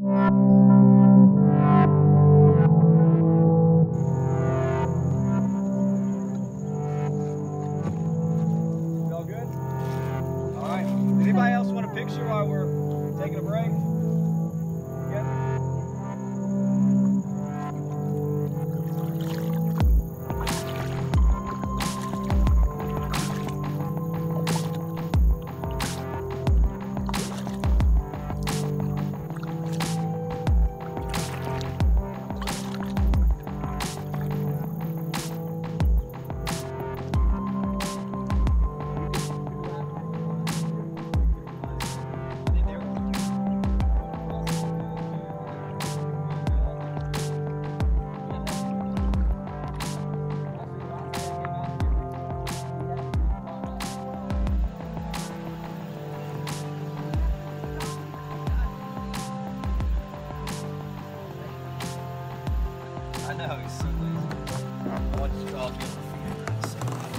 Anybody else want a picture while we're taking a break? Know, he's so lazy. I want to be able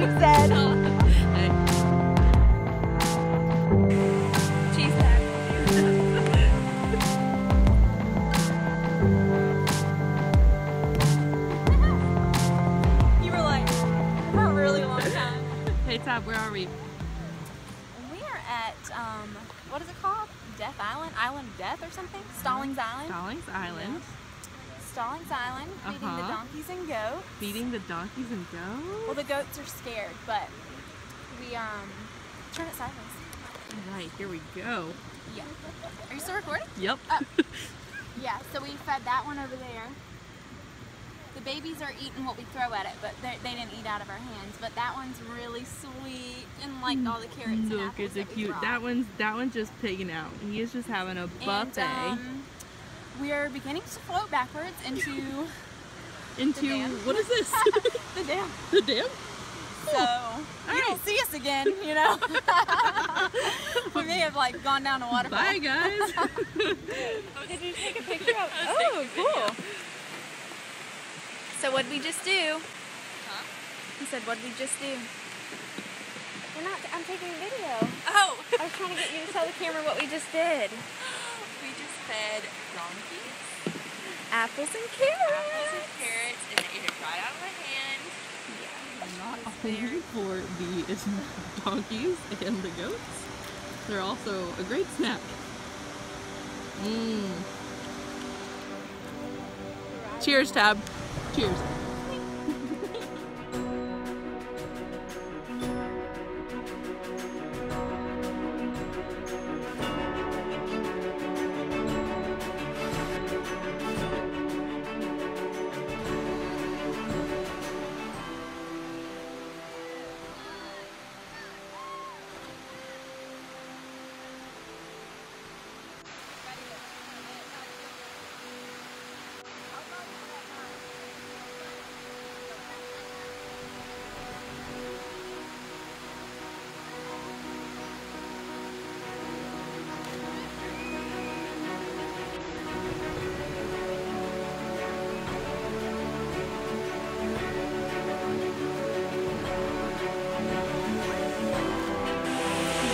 you said. You were like for a really long time. Hey Tab, where are we? We are at um, what is it called? Death Island, Island of Death or something? Stallings Island. Stallings Island. Stallings Island, feeding the Uh-huh. donkeys and goats. Feeding the donkeys and goats. Well, the goats are scared, but we um turn it sideways. All right, here we go. Yeah. Are you still recording? Yep. Oh. Yeah. So we fed that one over there. The babies are eating what we throw at it, but they they didn't eat out of our hands. But that one's really sweet and like all the carrots and Look apples at the that cute. That one's that one's just pigging out. He is just having a buffet And, um, we are beginning to float backwards into into dam. what is this? the dam. the dam? So you right. don't see us again, you know. we may have like gone down a waterfall. Bye guys. Oh, did you take a picture of? Oh, cool. So what did we just do? Huh? He said, what did we just do? We're not. I'm taking a video. Oh, I was trying to get you to tell the camera what we just did. We just fed donkeys Apples and apples carrots. and carrots, and they ate it right out of my hand. not only for the donkeys and the goats, they're also a great snack. Mmm. Cheers, Tab. Cheers.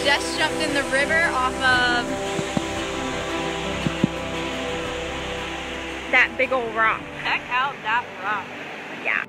just jumped in the river off of that big old rock. Check out that rock. Yeah.